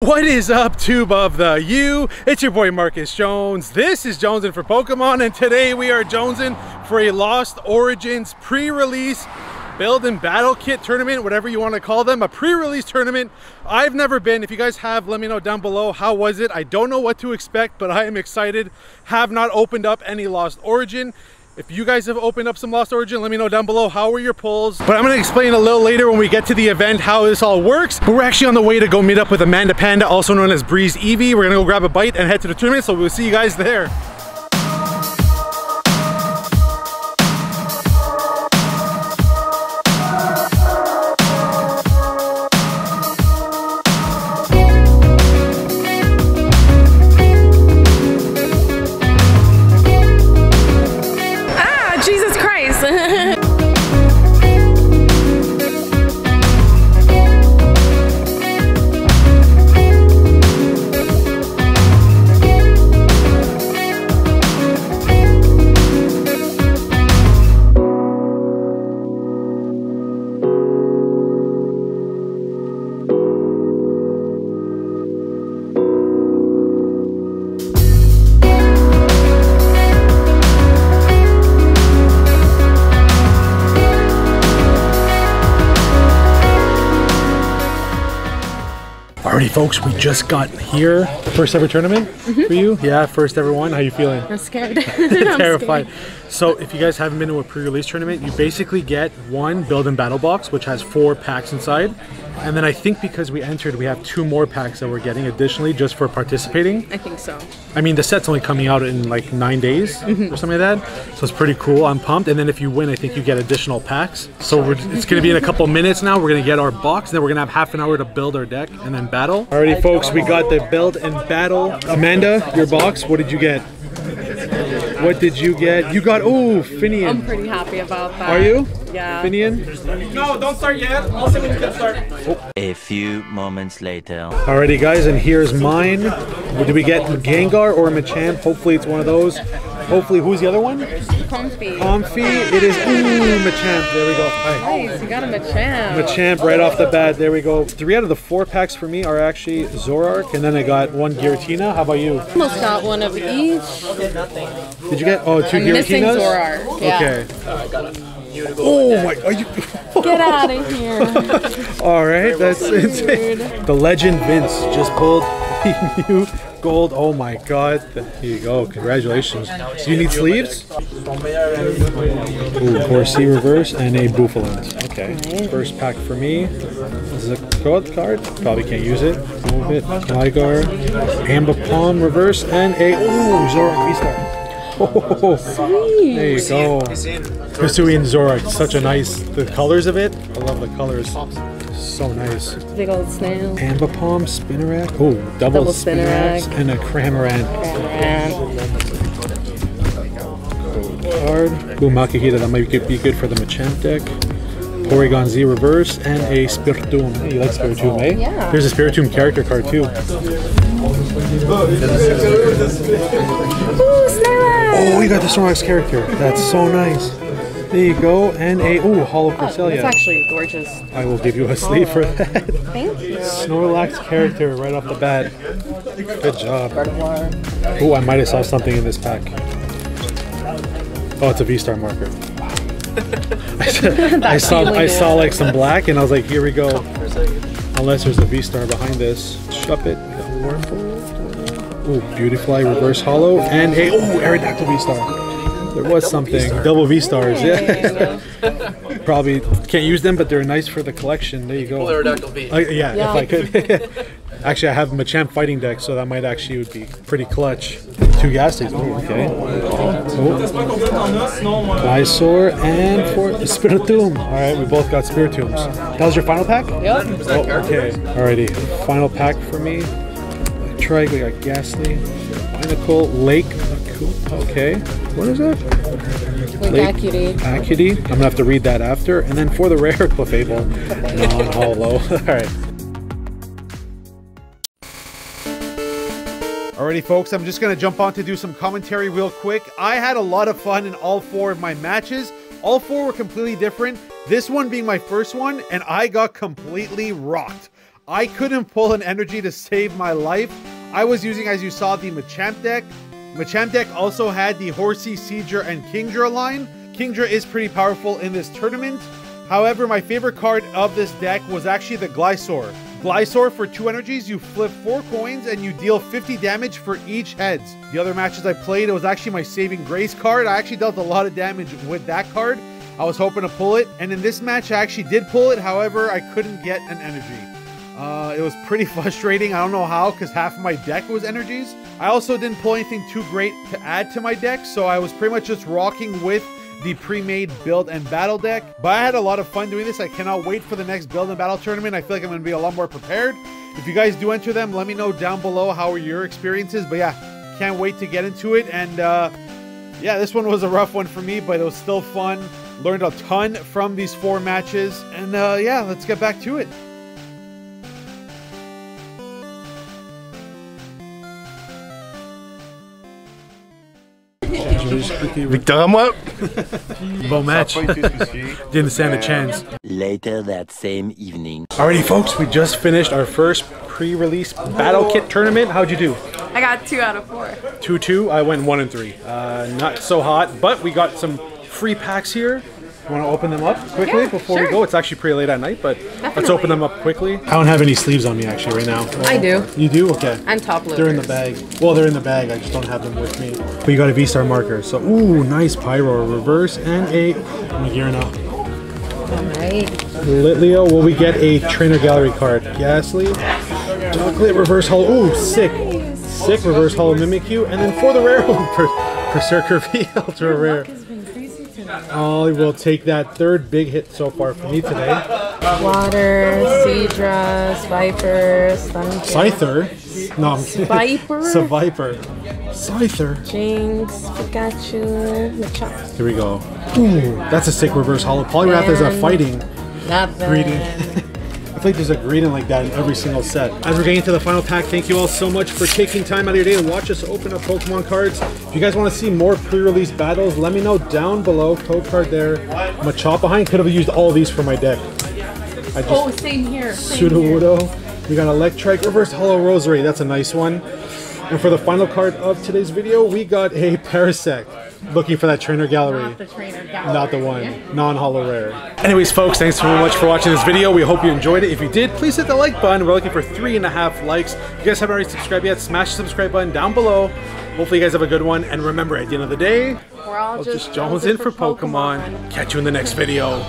What is up, Tube of the U? It's your boy Marcus Jones. This is Jonesing for Pokemon, and today we are Jonesing for a Lost Origins pre-release build and battle kit tournament, whatever you want to call them, a pre-release tournament. I've never been. If you guys have, let me know down below. How was it? I don't know what to expect, but I am excited. Have not opened up any Lost Origin. If you guys have opened up some Lost Origin, let me know down below how were your pulls. But I'm gonna explain a little later when we get to the event how this all works. But we're actually on the way to go meet up with Amanda Panda, also known as Breeze Eevee. We're gonna go grab a bite and head to the tournament, so we'll see you guys there. Alrighty folks, we just got here. First ever tournament for you? Mm-hmm. Yeah, first ever one. How you feeling? I'm scared. I'm terrified. scared. So if you guys haven't been to a pre-release tournament, you basically get one build and battle box, which has four packs inside. And then I think because we entered, we have two more packs that we're getting additionally just for participating. I think so. I mean, the set's only coming out in like nine days Mm-hmm. or something like that. So it's pretty cool. I'm pumped. And then if you win, I think you get additional packs. So we're, it's going to be in a couple minutes now. We're going to get our box. Then we're going to have half an hour to build our deck and then battle. Alrighty, folks, we got the build and battle. Amanda, your box. What did you get? What did you get? You got oh I'm pretty happy about that. Are you? Yeah. Finian. No, don't start yet. I'll say when you can start. A few moments later. Alrighty, guys, and here's mine. Did we get Gengar or Machamp? Hopefully, it's one of those. Hopefully, who's the other one? Comfey. Comfey. It is ooh Machamp. There we go. Hi. nice. You got him a champ. Machamp right off the bat. There we go. Three out of the four packs for me are actually Zoroark, and then I got one Giratina. How about you? Almost got one of each. Did you get oh 2 I'm missing Giratinas? Zoroark. Yeah. Okay. Oh my! Are you? Get out of here. All right, that's insane. The legend Vince just pulled the new gold. Oh my God! Here you go. Congratulations. Do you need sleeves? Ooh, Corsi reverse and a Bouffalant. Okay. First pack for me. This is a code card. Probably can't use it. Move it. Gligar, Ambipom reverse, and a ooh Zoroark V-Star. Oh, there you go. Hisuian Zoroark, such a nice, the colors of it, I love the colors. So nice. Big old snail. Ambipom, Spinarak, oh, double, Double Spinaraks, Spinarak. and a Cramorant And card. Ooh, Makuhita, that might be good for the Machamp deck. Porygon Z reverse, and a Spiritomb. Hey, you like Spiritomb, eh? Yeah. There's a Spiritomb character card too. Ooh, Snorlax. Oh, you got the Snorlax character. That's so nice. There you go, and a, ooh, Hollow oh, That's Cresselia. actually gorgeous. I will give you a sleeve for that. Thank you. Snorlax character right off the bat. Good job. Oh, I might have saw something in this pack. Oh, it's a V-Star marker. I saw, I saw, like some black, and I was like, here we go. Unless there's a V-Star behind this. Shuppet, Wurmple. Ooh, Beautifly Reverse Hollow, and a ooh Aerodactyl V-Star. There was something. Double V-Stars, yeah. Probably can't use them, but they're nice for the collection. There you go. Aerodactyl V. Uh, yeah, Yeah. if I could. actually, I have a Machamp fighting deck, so that might actually would be pretty clutch. Two Gastlys. Oh, okay. Oh, Gliscor and for Spiritomb. All right, we both got Spiritombs. That was your final pack? Yep. Oh, okay. Alrighty. Final pack for me. Trike, we got Gastly. Pinnacle, Lake. Okay. What is that? Like Lake- Acuity. Acuity. I'm gonna have to read that after. And then for the rare Clefable, non-hollow. All right. Alrighty, folks, I'm just going to jump on to do some commentary real quick. I had a lot of fun in all four of my matches. All four were completely different. This one being my first one, and I got completely rocked. I couldn't pull an energy to save my life. I was using, as you saw, the Machamp deck. Machamp deck also had the Horsea, Seadra, and Kingdra line. Kingdra is pretty powerful in this tournament. However, my favorite card of this deck was actually the Gliscor. Gliscor for two energies, you flip four coins and you deal 50 damage for each heads. The other matches I played, it was actually my Saving Grace card. I actually dealt a lot of damage with that card. I was hoping to pull it, and in this match I actually did pull it. However, I couldn't get an energy. Uh, it was pretty frustrating. I don't know how, because half of my deck was energies. I also didn't pull anything too great to add to my deck, so I was pretty much just rocking with the pre-made build and battle deck. But I had a lot of fun doing this. I cannot wait for the next build and battle tournament. I feel like I'm going to be a lot more prepared. If you guys do enter them, let me know down below how are your experiences. But yeah, can't wait to get into it. And uh, yeah, this one was a rough one for me, but it was still fun. Learned a ton from these four matches. And uh, yeah, let's get back to it. Victor à moi. Bon match. Didn't stand a chance. Later that same evening. Alrighty, folks, we just finished our first pre-release battle kit tournament. How'd you do? I got two out of four. Two two. I went one and three. Uh, not so hot, but we got some free packs here. You want to open them up quickly Yeah, before we go? It's actually pretty late at night, but let's open them up quickly. I don't have any sleeves on me actually right now. I do. You do? Okay. And top loaders. They're in the bag. Well, they're in the bag. I just don't have them with me. But you got a V-Star marker. So, ooh, nice Pyro reverse and a Nagirna. Alright. Litleo, will we get a trainer gallery card? Gastly. Chocolate reverse hollow. Ooh, sick. Sick reverse hollow Mimikyu. And then for the rare one, per- Berserker V ultra rare. I will take that third big hit so far for me today. Water, Seadra, Viper, Stunfisk, Scyther. No, I'm Viper? Viper. Scyther. Jynx, Pikachu, Machop. Here we go. Ooh, that's a sick reverse hollow. Poliwrath is a fighting Nothing. greeting. I feel like there's a greeting like that in every single set. As we're getting to the final pack, thank you all so much for taking time out of your day to watch us open up Pokemon cards. If you guys want to see more pre-release battles, let me know down below. Code card there. Machop behind. Could have used all these for my deck. I just Oh, same here. Same here. We got Electrike, Reverse Hollow Rosary. That's a nice one. And for the final card of today's video, we got a Parasect. Looking for that trainer gallery. Not the trainer gallery. Not the one. Non-hollow rare. Anyways, folks, thanks so much for watching this video. We hope you enjoyed it. If you did, please hit the like button. We're looking for three and a half likes. If you guys haven't already subscribed yet, smash the subscribe button down below. Hopefully you guys have a good one. And remember, at the end of the day, We're all just, just Jones in for Pokemon. Catch you in the next video.